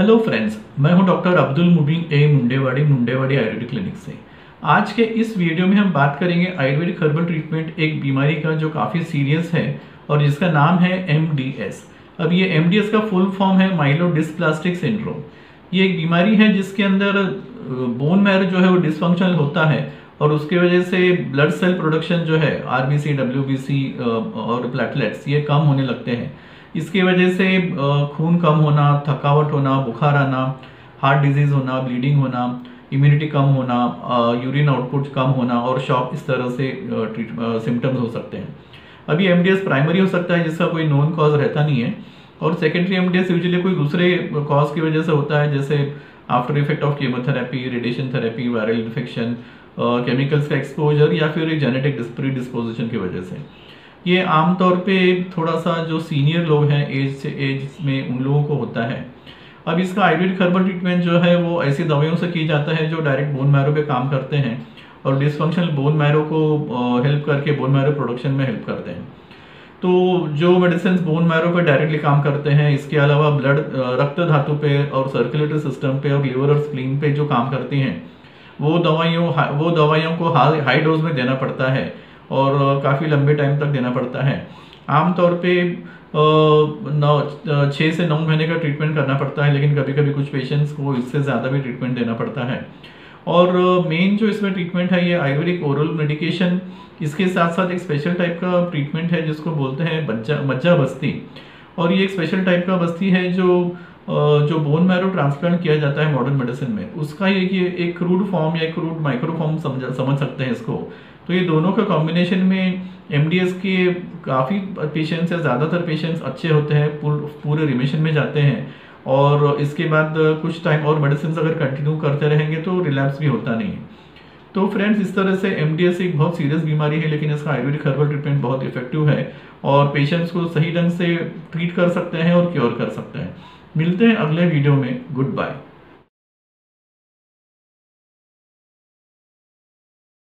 Hello friends मैं हूँ doctor Abdul Mubeen A Mundewadi Mundewadi Ayurvedic clinic से। आज के इस वीडियो में हम बात करेंगे आयुर्वेदिक हर्बल ट्रीटमेंट एक बीमारी का जो काफ़ी सीरियस है और जिसका नाम है एमडीएस अब ये एमडीएस का फुल फॉर्म है माइलो डिस्प्लास्टिक सिंड्रोम ये एक बीमारी है जिसके अंदर बोन मैरो जो है वो डिसफंक्शनल होता है और उसकी वजह से ब्लड सेल प्रोडक्शन जो है आरबीसी डब्ल्यूबीसी और प्लेटलेट्स ये कम होने लगते हैं। इसकी वजह से खून कम होना, थकावट होना, बुखार आना हार्ट डिज़ीज़ होना ब्लीडिंग होना इम्यूनिटी कम होना यूरिन आउटपुट कम होना और शॉक इस तरह से सिम्टम्स हो सकते हैं। अभी एमडीएस प्राइमरी हो सकता है, जिसका कोई नॉन कॉज रहता नहीं है। और सेकेंडरी एम यूजली कोई दूसरे कॉज की वजह से होता है, जैसे after effect of chemotherapy radiation therapy viral infection chemicals का एक्सपोजर या फिर जेनेटिक प्री डिस्पोजिशन की वजह से। ये आमतौर पे थोड़ा सा जो सीनियर लोग हैं एज से एज में उन लोगों को होता है। अब इसका आयुर्वेदिक हर्बल ट्रीटमेंट जो है, वो ऐसी दवाइयों से की जाता है जो डायरेक्ट बोन मैरो पे काम करते हैं और डिसफंक्शनल बोन मैरो को हेल्प करके बोन मैरो प्रोडक्शन में हेल्प करते हैं। तो जो मेडिसिन बोन मैरो पे डायरेक्टली काम करते हैं, इसके अलावा ब्लड रक्त धातु पे और सर्कुलेटरी सिस्टम पे और लिवर और स्प्लीन पे जो काम करती हैं, वो दवाइयों वो दवाइयों को हाई डोज में देना पड़ता है और काफ़ी लंबे टाइम तक देना पड़ता है। आमतौर पे नौ छः से नौ महीने का ट्रीटमेंट करना पड़ता है, लेकिन कभी कभी कुछ पेशेंट्स को इससे ज़्यादा भी ट्रीटमेंट देना पड़ता है। और मेन जो इसमें ट्रीटमेंट है ये आयुर्वेदिक ओरल मेडिकेशन इसके साथ साथ एक स्पेशल टाइप का ट्रीटमेंट है जिसको बोलते हैं मज्जा मज्जा बस्ती। और ये एक स्पेशल टाइप का बस्ती है जो जो बोन मैरो ट्रांसप्लांट किया जाता है मॉडर्न मेडिसिन में। उसका ये कि एक क्रूड फॉर्म या क्रूड माइक्रो फॉर्म समझ समझ सकते हैं इसको। तो ये दोनों का कॉम्बिनेशन में एमडीएस के काफ़ी पेशेंट्स या ज़्यादातर पेशेंट्स अच्छे होते हैं, पूरे रिमिशन में जाते हैं। और इसके बाद कुछ टाइम और मेडिसिन अगर कंटिन्यू करते रहेंगे तो रिलैप्स भी होता नहीं है। तो फ्रेंड्स इस तरह से एमडीएस एक बहुत सीरियस बीमारी है, लेकिन इसका आयुर्वेदिक हर्बल ट्रीटमेंट बहुत इफ़ेक्टिव है और पेशेंट्स को सही ढंग से ट्रीट कर सकते हैं और क्योर कर सकते हैं। मिलते हैं अगले वीडियो में। Good bye